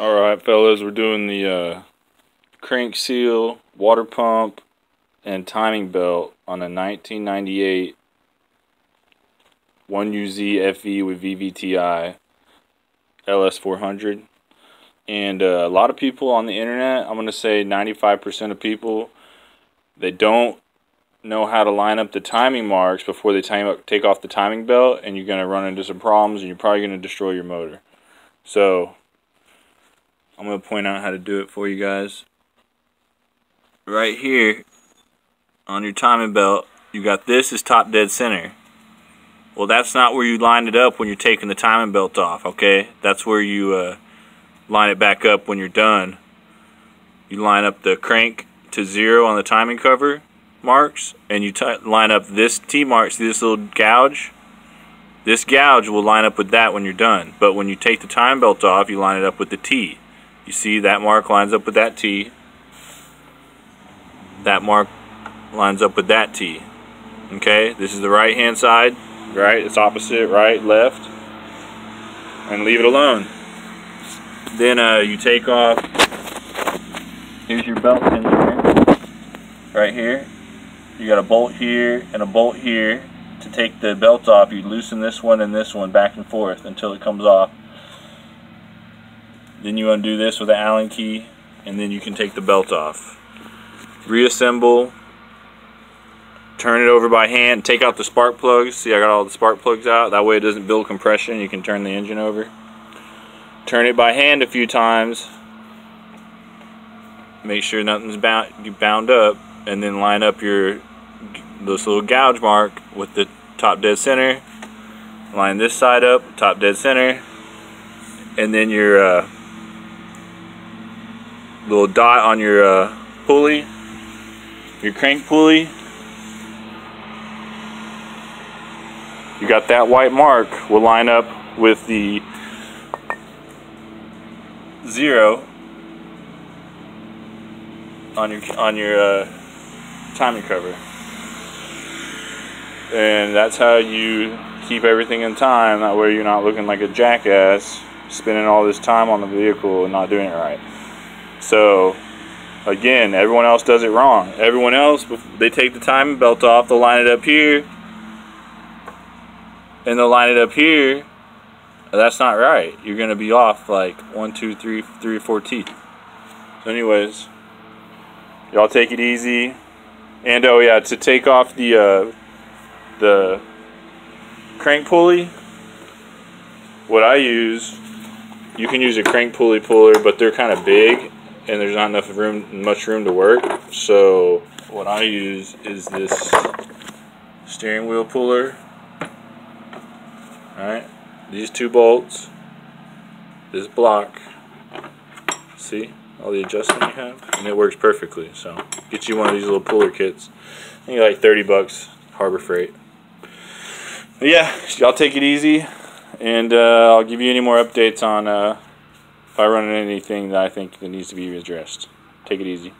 Alright fellas, we're doing the uh, crank seal, water pump, and timing belt on a 1998 1UZ FE with VVTi LS400. And uh, a lot of people on the internet, I'm going to say 95% of people, they don't know how to line up the timing marks before they time, up, take off the timing belt, and you're going to run into some problems, and you're probably going to destroy your motor. So, I'm going to point out how to do it for you guys. Right here on your timing belt, you got this is top dead center. Well, that's not where you line it up when you're taking the timing belt off, okay? That's where you uh, line it back up when you're done. You line up the crank to zero on the timing cover marks, and you line up this T marks, this little gouge. This gouge will line up with that when you're done. But when you take the timing belt off, you line it up with the T. You see that mark lines up with that T. That mark lines up with that T. Okay, this is the right hand side, right? It's opposite, right, left. And leave it alone. Then uh, you take off, here's your belt tensioner, right here. You got a bolt here and a bolt here. To take the belt off, you loosen this one and this one back and forth until it comes off. Then you undo this with an Allen key, and then you can take the belt off. Reassemble, turn it over by hand, take out the spark plugs. See, I got all the spark plugs out. That way it doesn't build compression. You can turn the engine over. Turn it by hand a few times. Make sure nothing's bound, bound up, and then line up your this little gouge mark with the top dead center. Line this side up, top dead center, and then your uh, little dot on your uh, pulley, your crank pulley. You got that white mark will line up with the zero on your on your uh, timing cover, and that's how you keep everything in time. That way, you're not looking like a jackass spending all this time on the vehicle and not doing it right. So, again, everyone else does it wrong. Everyone else, they take the timing belt off, they'll line it up here, and they'll line it up here. That's not right. You're going to be off like one, two, three, three or four teeth. So, anyways, y'all take it easy. And oh yeah, to take off the uh, the crank pulley, what I use, you can use a crank pulley puller, but they're kind of big and there's not enough room, much room to work. So what I use is this steering wheel puller. Alright, these two bolts, this block, see all the adjustment you have, and it works perfectly. So get you one of these little puller kits. I think like 30 bucks, Harbor Freight. But yeah, y'all take it easy, and uh, I'll give you any more updates on uh, if I run into anything that I think that needs to be addressed. Take it easy.